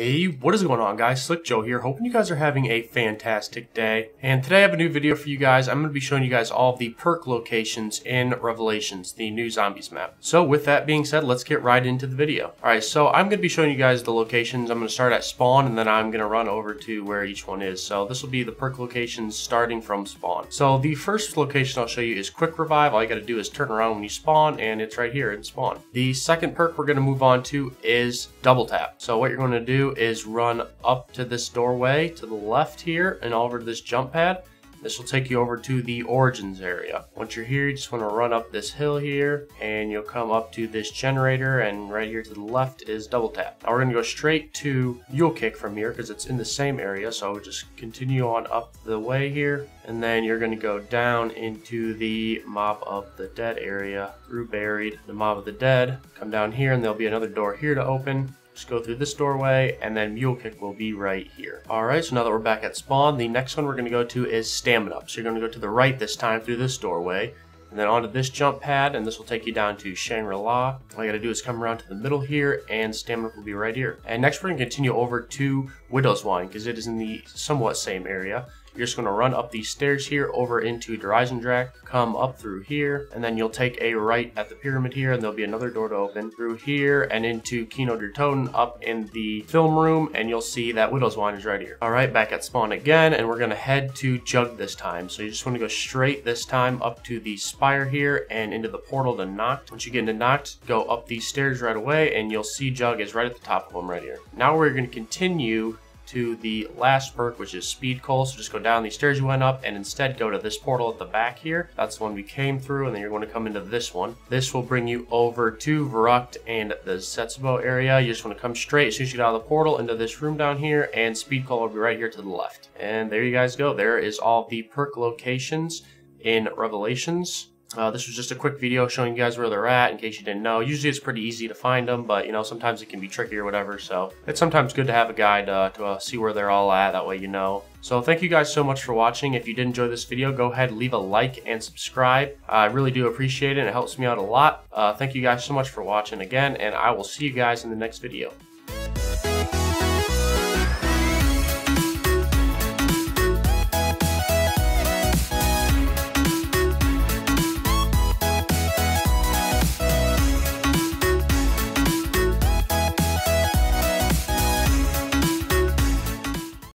Hey, what is going on guys? Slick Joe here, hoping you guys are having a fantastic day. And today I have a new video for you guys. I'm going to be showing you guys all the perk locations in Revelations, the new zombies map. So with that being said, let's get right into the video. Alright, so I'm going to be showing you guys the locations. I'm going to start at spawn and then I'm going to run over to where each one is. So this will be the perk locations starting from spawn. So the first location I'll show you is Quick Revive. All you got to do is turn around when you spawn and it's right here in spawn. The second perk we're going to move on to is Double Tap. So what you're going to do is run up to this doorway to the left here and over to this jump pad. This will take you over to the origins area. Once you're here, you just want to run up this hill here and you'll come up to this generator and right here to the left is double tap. Now we're going to go straight to Mule Kick from here because it's in the same area. So just continue on up the way here and then you're going to go down into the Mob of the Dead area through Buried, the Mob of the Dead. Come down here and there'll be another door here to open. Just go through this doorway, and then Mule Kick will be right here. Alright, so now that we're back at spawn, the next one we're going to go to is Stamin-up. So you're going to go to the right this time through this doorway, and then onto this jump pad, and this will take you down to Shangri-La. All you gotta do is come around to the middle here, and stamina will be right here. And next we're gonna continue over to Widow's Wine, because it is in the somewhat same area. You're just going to run up these stairs here over into Der Eisendrache, come up through here, and then you'll take a right at the pyramid here, and there'll be another door to open through here and into Kino Toten up in the film room, and you'll see that Widow's Wine is right here. All right, back at spawn again, and we're going to head to Jug this time. So you just want to go straight this time up to the spire here and into the portal to Nacht. Once you get into Nacht, go up these stairs right away, and you'll see Jug is right at the top of them right here. Now we're going to continue to the last perk, which is Speed Cola. So just go down these stairs you went up and instead go to this portal at the back here. That's the one we came through and then you're going to come into this one. This will bring you over to Verrückt and the Setsubo area. You just want to come straight as soon as you get out of the portal into this room down here and Speed Cola will be right here to the left. And there you guys go. There is all the perk locations in Revelations. Uh, this was just a quick video showing you guys where they're at in case you didn't know. Usually it's pretty easy to find them, but you know, sometimes it can be tricky or whatever. So it's sometimes good to have a guide uh, to uh, see where they're all at. That way you know. So thank you guys so much for watching. If you did enjoy this video, go ahead, leave a like and subscribe. I really do appreciate it. It helps me out a lot. Uh, thank you guys so much for watching again, and I will see you guys in the next video.